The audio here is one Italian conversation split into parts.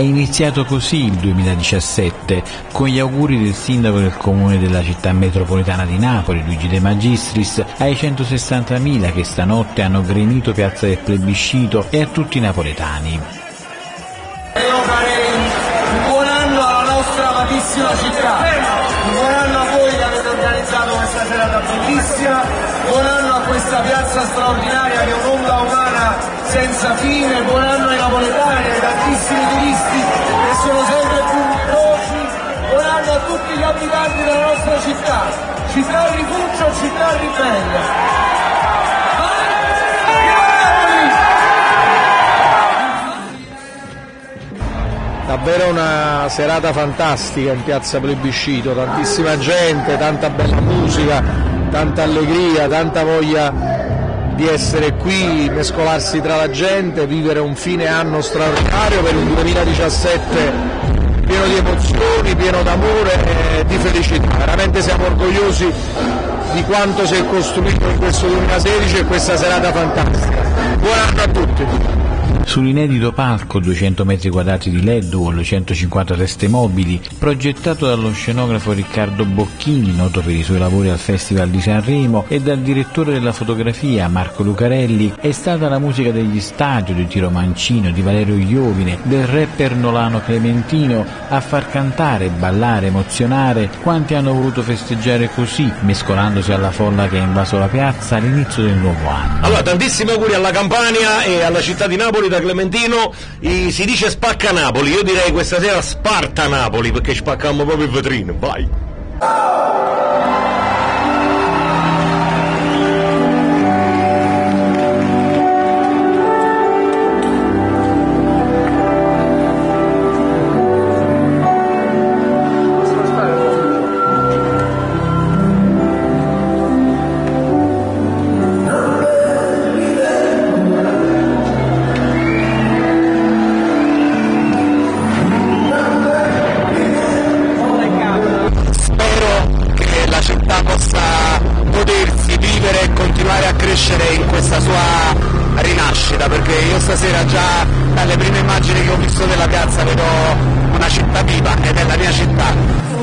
iniziato così il 2017, con gli auguri del sindaco del comune della città metropolitana di Napoli, Luigi De Magistris, ai 160.000 che stanotte hanno gremito Piazza del Plebiscito e a tutti i napoletani. Devo fare un buon anno alla nostra amatissima città, un buon anno a voi che avete organizzato questa serata bellissima, buon anno a questa piazza straordinaria che è un'onda umana senza fine, buon anno ai tantissimi turisti che sono sempre più numerosi, buon anno a tutti gli abitanti della nostra città, città rifugio, città ribelle. Davvero una serata fantastica in piazza Plebiscito, tantissima gente, tanta bella musica, tanta allegria, tanta voglia di essere qui, mescolarsi tra la gente, vivere un fine anno straordinario per un 2017 pieno di emozioni, pieno d'amore e di felicità. Veramente siamo orgogliosi di quanto si è costruito in questo 2016 e questa serata fantastica. Buon anno a tutti! Sull'inedito palco 200 metri quadrati di LED le 150 teste mobili, progettato dallo scenografo Riccardo Bocchini, noto per i suoi lavori al Festival di Sanremo, e dal direttore della fotografia Marco Lucarelli, è stata la musica degli stadio di Tiro Mancino, di Valerio Iovine, del rapper Nolano Clementino, a far cantare, ballare, emozionare quanti hanno voluto festeggiare così, mescolandosi alla folla che ha invaso la piazza all'inizio del nuovo anno. Allora, tantissimi auguri alla Campania e alla città di Napoli da Clementino. I- si dice spacca Napoli, io direi questa sera Sparta Napoli perché spaccammo proprio il vetrino. Vai! Rinascita perché io stasera già dalle prime immagini che ho visto della piazza vedo una città viva ed è la mia città.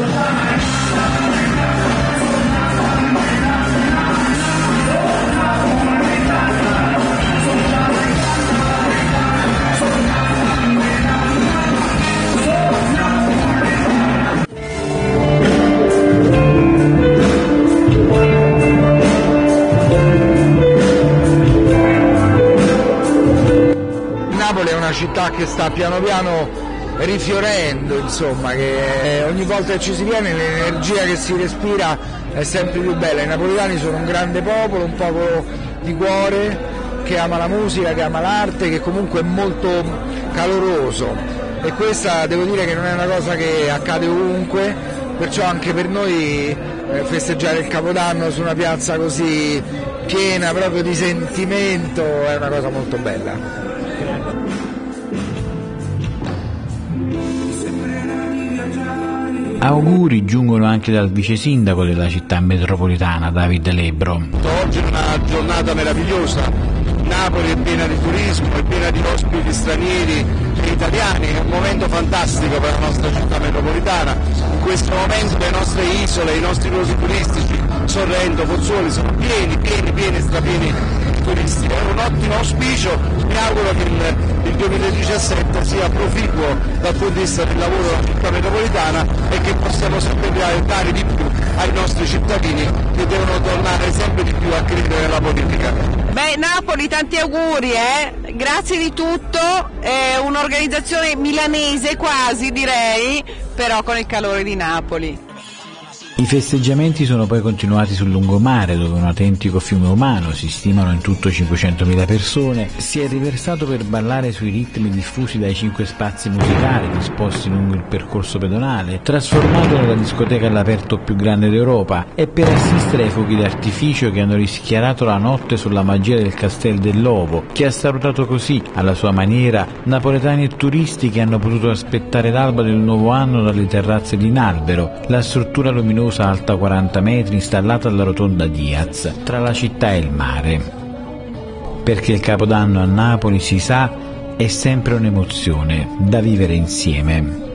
Napoli è una città che sta piano piano rifiorendo, insomma, che ogni volta che ci si viene l'energia che si respira è sempre più bella. I napoletani sono un grande popolo, un popolo di cuore che ama la musica, che ama l'arte, che comunque è molto caloroso e questa devo dire che non è una cosa che accade ovunque, perciò anche per noi eh, festeggiare il Capodanno su una piazza così piena proprio di sentimento è una cosa molto bella. Auguri giungono anche dal vice sindaco della città metropolitana, David Lebro. Oggi è una giornata meravigliosa, Napoli è piena di turismo, è piena di ospiti stranieri e italiani, è un momento fantastico per la nostra città metropolitana. In questo momento le nostre isole, i nostri luoghi turistici, Sorrento, Pozzuoli, sono pieni, pieni, pieni, strapieni turisti. È un ottimo auspicio, mi auguro che il, il 2017 sia proficuo dal punto di vista del lavoro della città metropolitana e che possiamo sempre dare di più ai nostri cittadini che devono tornare sempre di più a credere nella politica. Beh, Napoli, tanti auguri, eh? Grazie di tutto, è un'organizzazione milanese quasi direi, però con il calore di Napoli. I festeggiamenti sono poi continuati sul lungomare, dove un autentico fiume umano, si stimano in tutto 500.000 persone, si è riversato per ballare sui ritmi diffusi dai cinque spazi musicali disposti lungo il percorso pedonale, trasformato nella discoteca all'aperto più grande d'Europa, e per assistere ai fuochi d'artificio che hanno rischiarato la notte sulla magia del Castel dell'Ovo, che ha salutato così, alla sua maniera, napoletani e turisti che hanno potuto aspettare l'alba del nuovo anno dalle terrazze di Inalbero, la struttura luminosa alta 40 metri installata alla rotonda Diaz, tra la città e il mare. Perché il Capodanno a Napoli si sa è sempre un'emozione da vivere insieme.